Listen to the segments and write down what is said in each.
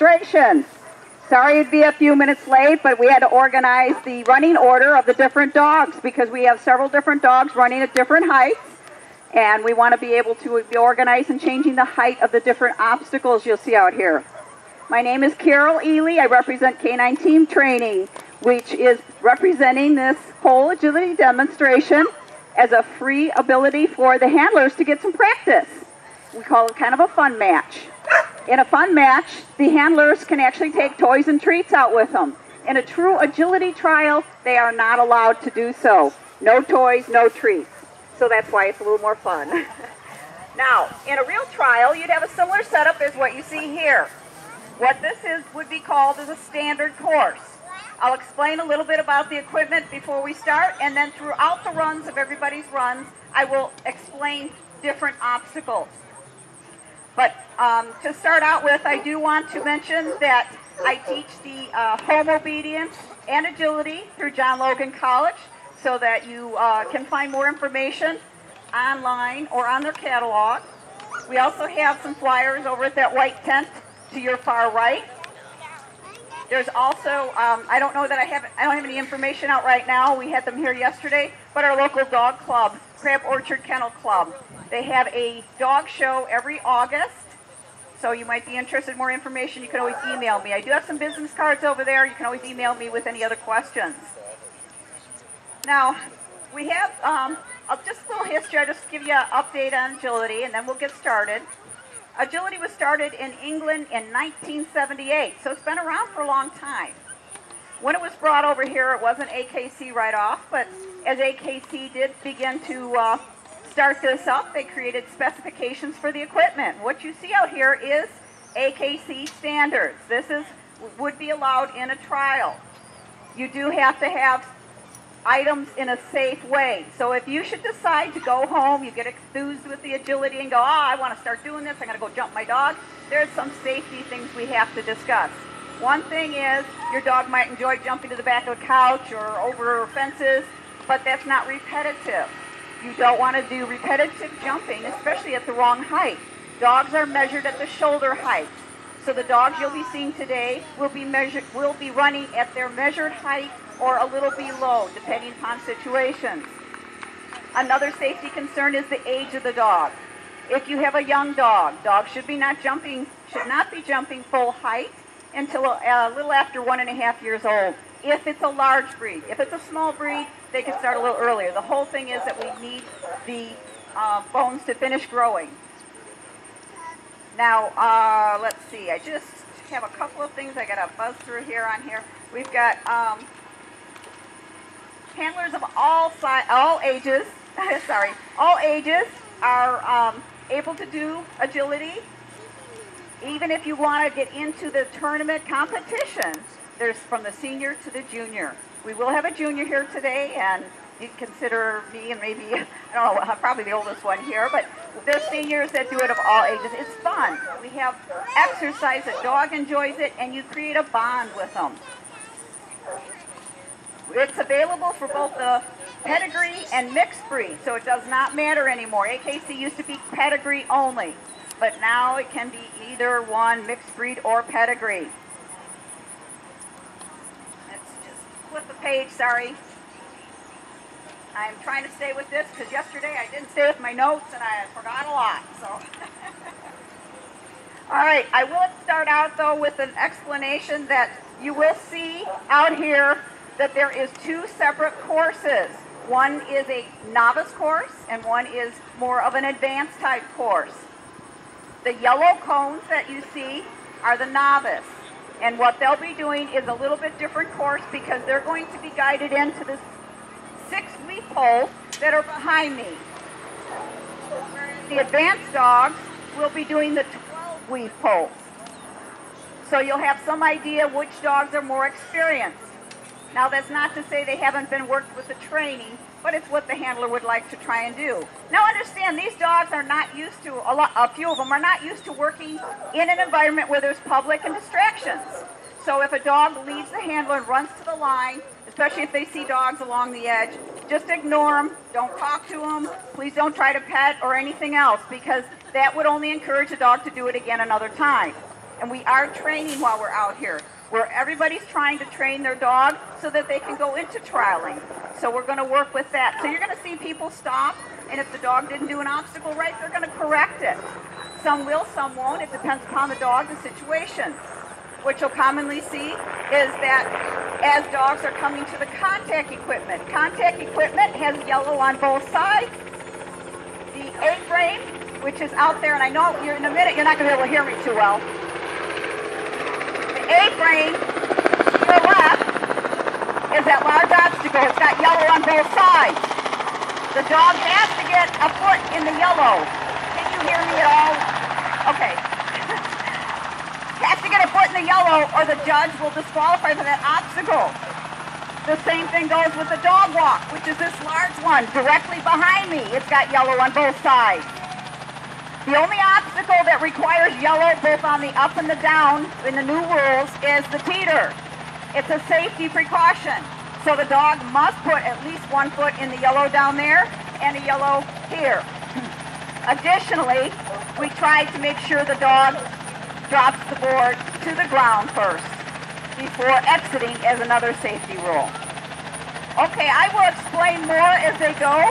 demonstration. Sorry it'd be a few minutes late, but we had to organize the running order of the different dogs because we have several different dogs running at different heights. And we want to be able to be organized in changing the height of the different obstacles you'll see out here. My name is Carol Ely. I represent K9 Team Training, which is representing this whole agility demonstration as a free ability for the handlers to get some practice. We call it kind of a fun match. In a fun match, the handlers can actually take toys and treats out with them. In a true agility trial, they are not allowed to do so. No toys, no treats. So that's why it's a little more fun. now, in a real trial, you'd have a similar setup as what you see here. What this is would be called as a standard course. I'll explain a little bit about the equipment before we start, and then throughout the runs of everybody's runs, I will explain different obstacles. But um, to start out with, I do want to mention that I teach the uh, home obedience and agility through John Logan College so that you uh, can find more information online or on their catalog. We also have some flyers over at that white tent to your far right. There's also, um, I don't know that I have, I don't have any information out right now. We had them here yesterday, but our local dog club, Crab Orchard Kennel Club. They have a dog show every August. So you might be interested in more information. You can always email me. I do have some business cards over there. You can always email me with any other questions. Now, we have um, just a little history. I'll just give you an update on agility, and then we'll get started. Agility was started in England in 1978, so it's been around for a long time. When it was brought over here, it wasn't AKC right off, but as AKC did begin to uh, start this up, they created specifications for the equipment. What you see out here is AKC standards. This is would be allowed in a trial. You do have to have items in a safe way. So if you should decide to go home, you get enthused with the agility and go, oh, I want to start doing this, I'm going to go jump my dog, there's some safety things we have to discuss. One thing is your dog might enjoy jumping to the back of a couch or over fences, but that's not repetitive. You don't want to do repetitive jumping, especially at the wrong height. Dogs are measured at the shoulder height. So the dogs you'll be seeing today will be measured will be running at their measured height or a little below, depending upon situations. Another safety concern is the age of the dog. If you have a young dog, dogs should be not jumping, should not be jumping full height until a, a little after one and a half years old. If it's a large breed, if it's a small breed, they can start a little earlier. The whole thing is that we need the uh, bones to finish growing. Now, uh, let's see. I just have a couple of things I got to buzz through here on here. We've got um, handlers of all si all ages. sorry, all ages are um, able to do agility. Even if you want to get into the tournament competitions, there's from the senior to the junior. We will have a junior here today, and you consider me and maybe, I don't know, probably the oldest one here, but there's seniors that do it of all ages. It's fun. We have exercise, the dog enjoys it, and you create a bond with them. It's available for both the pedigree and mixed breed, so it does not matter anymore. AKC used to be pedigree only, but now it can be either one, mixed breed or pedigree. Let's just flip the page, sorry. I'm trying to stay with this because yesterday I didn't stay with my notes and I forgot a lot. So, All right, I will start out though with an explanation that you will see out here that there is two separate courses. One is a novice course and one is more of an advanced type course. The yellow cones that you see are the novice. And what they'll be doing is a little bit different course because they're going to be guided into the six weave poles that are behind me. The advanced dogs will be doing the 12 weave poles. So you'll have some idea which dogs are more experienced. Now that's not to say they haven't been worked with the training, but it's what the handler would like to try and do. Now understand, these dogs are not used to, a, lot, a few of them are not used to working in an environment where there's public and distractions. So if a dog leaves the handler and runs to the line, especially if they see dogs along the edge, just ignore them, don't talk to them, please don't try to pet or anything else because that would only encourage the dog to do it again another time. And we are training while we're out here, where everybody's trying to train their dog so that they can go into trialing. So we're going to work with that. So you're going to see people stop, and if the dog didn't do an obstacle right, they're going to correct it. Some will, some won't. It depends upon the dog, the situation. What you'll commonly see is that as dogs are coming to the contact equipment, contact equipment has yellow on both sides. The A-frame, which is out there, and I know you're in a minute, you're not going to be able to hear me too well. The A-frame, is that large obstacle. It's got yellow on both sides. The dog has to get a foot in the yellow. Can you hear me at all? Okay. has to get a foot in the yellow or the judge will disqualify for that obstacle. The same thing goes with the dog walk, which is this large one directly behind me. It's got yellow on both sides. The only obstacle that requires yellow both on the up and the down in the new rules is the teeter. It's a safety precaution. So the dog must put at least one foot in the yellow down there and a yellow here. Additionally, we try to make sure the dog drops the board to the ground first before exiting as another safety rule. Okay, I will explain more as they go.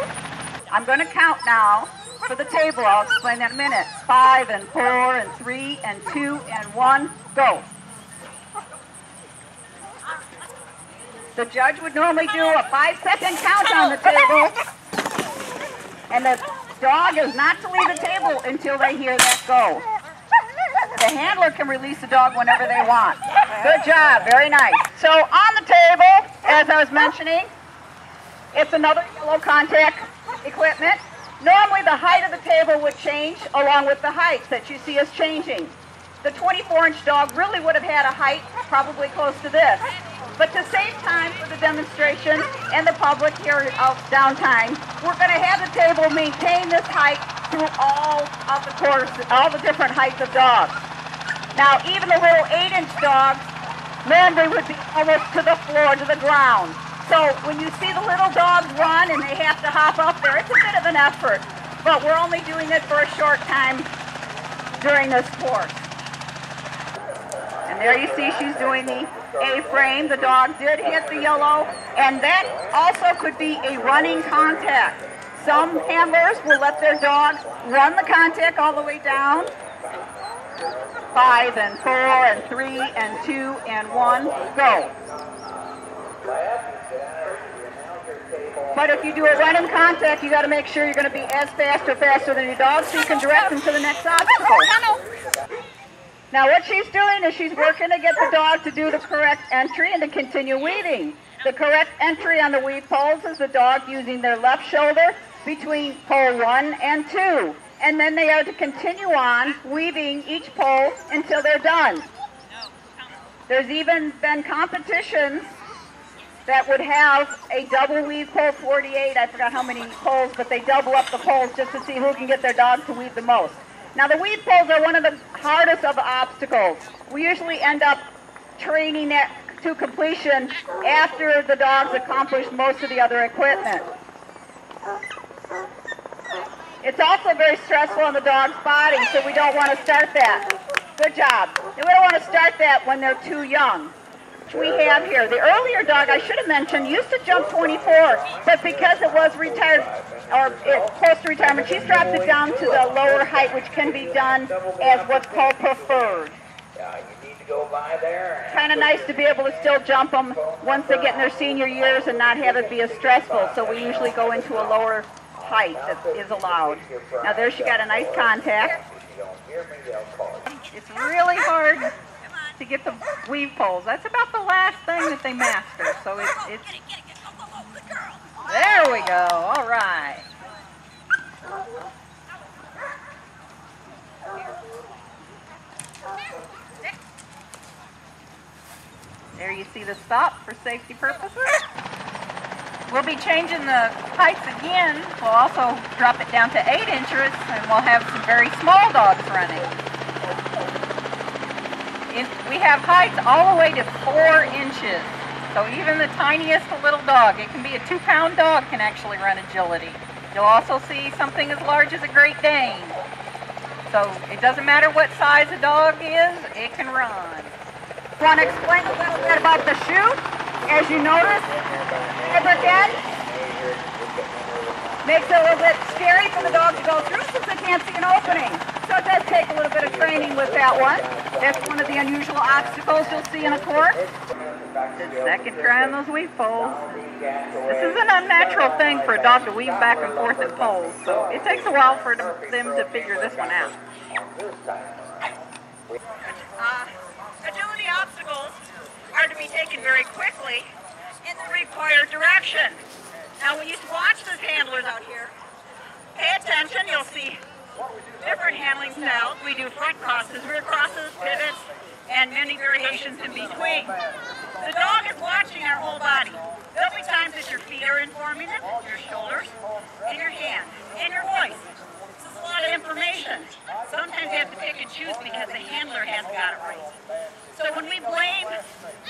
I'm going to count now for the table. I'll explain that in a minute. Five and four and three and two and one, go. The judge would normally do a five second count on the table. And the dog is not to leave the table until they hear that go. The handler can release the dog whenever they want. Good job, very nice. So on the table, as I was mentioning, it's another yellow contact equipment. Normally the height of the table would change along with the height that you see us changing. The 24-inch dog really would have had a height probably close to this. But to save time for the demonstration and the public here out downtime, we're going to have the table maintain this height through all of the course, all the different heights of dogs. Now, even the little eight-inch dogs normally would be almost to the floor, to the ground. So when you see the little dogs run and they have to hop up there, it's a bit of an effort. But we're only doing it for a short time during this course. And there you see she's doing the A-frame. The dog did hit the yellow. And that also could be a running contact. Some handlers will let their dog run the contact all the way down. Five and four and three and two and one, go. But if you do a running contact, you got to make sure you're going to be as fast or faster than your dog so you can direct them to the next obstacle. Now what she's doing is she's working to get the dog to do the correct entry and to continue weaving. The correct entry on the weave poles is the dog using their left shoulder between pole one and two. And then they are to continue on weaving each pole until they're done. There's even been competitions that would have a double weave pole 48. I forgot how many poles, but they double up the poles just to see who can get their dog to weave the most. Now the weave poles are one of the hardest of obstacles. We usually end up training it to completion after the dogs accomplish most of the other equipment. It's also very stressful on the dog's body, so we don't want to start that. Good job. And we don't want to start that when they're too young. We have here, the earlier dog I should have mentioned used to jump 24, but because it was retired, or uh, close to retirement, she's dropped it down to the lower height, which can be done as what's called preferred. Kind of nice to be able to still jump them once they get in their senior years and not have it be as stressful. So we usually go into a lower height that is allowed. Now there she got a nice contact. It's really hard to get the weave poles. That's about the last thing that they master. So it's, it's there we go. All right. There you see the stop for safety purposes. We'll be changing the heights again. We'll also drop it down to 8 inches and we'll have some very small dogs running. In, we have heights all the way to 4 inches. So even the tiniest little dog, it can be a 2-pound dog, can actually run agility. You'll also see something as large as a Great Dane. So it doesn't matter what size a dog is, it can run. Want to explain a little bit about the chute? As you notice, fabric end makes it a little bit scary for the dog to go through since they can't see an opening. So it does take a little bit of training with that one. That's one of the unusual obstacles you'll see in a course. Second try on those weave poles. This is an unnatural thing for a dog to weave back and forth in poles, so it takes a while for them to figure this one out. Uh, agility obstacles are to be taken very quickly in the required direction. Now, when you watch those handlers out here, pay attention. You'll see different handling styles. We do front crosses, rear crosses, pivots, and many variations in between. The dog is watching our whole body. There'll be times that your feet are informing it, your shoulders, and your hand, and your voice. Is a lot of information. Sometimes you have to pick and choose because the handler hasn't got it right. So when we blame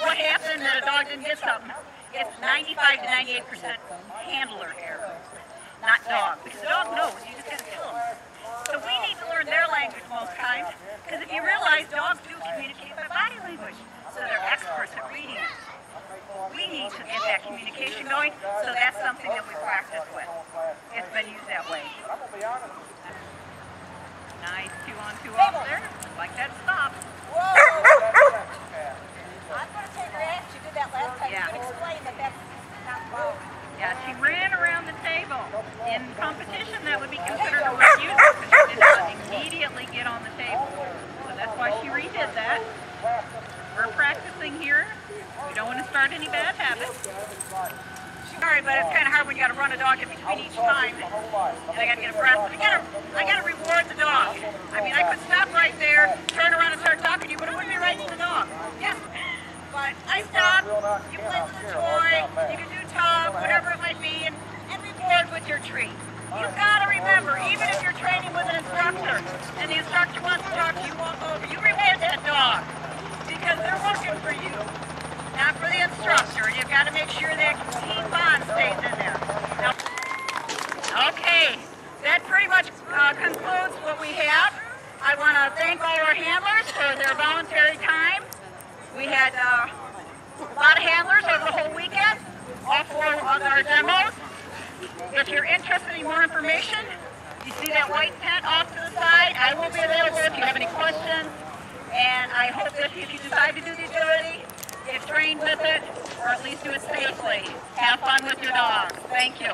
what happened that a dog didn't get something, it's 95 to 98 percent handler error, not dog. Because the dog knows, you just So we need to learn their language most times, because if you realize dogs do communicate by body language, so they're experts at reading it. We need to get that communication going, so that's something that we practice with. It's been used that way. Nice two on two off there. Like that stop. I'm going to take her ass. She did that last time. Yeah. You can explain that that's not wrong. Yeah, she ran around the table. In competition, that would be considered a refusal because she did not immediately get on the table. So that's why she redid that. We're practicing here. We don't want to start any bad habits. Sorry, but it's kind of hard when you got to run a dog in between each time, got to get a breath. I got to, I got to reward the dog. I mean, I could stop right there, turn around and start talking to you, but it wouldn't be right to the dog. Yeah. But I stop. You play with the toy. You can do tug, whatever it might be, and, and reward with your treat. You've got to remember, even if you're training with an instructor, and the instructor wants to talk to you, walk over, oh, you reward that dog because they're working for you not for the instructor. And You've got to make sure that team bond stays in there. Now, okay, that pretty much uh, concludes what we have. I want to thank all our handlers for their voluntary time. We had uh, a lot of handlers over the whole weekend, all four of our demos. If you're interested in more information, you see that white tent off to the side. I will be available if you have any questions. And I hope that if you decide to do the agility, get trained with it, or at least do it safely. Have fun with your dog. Thank you.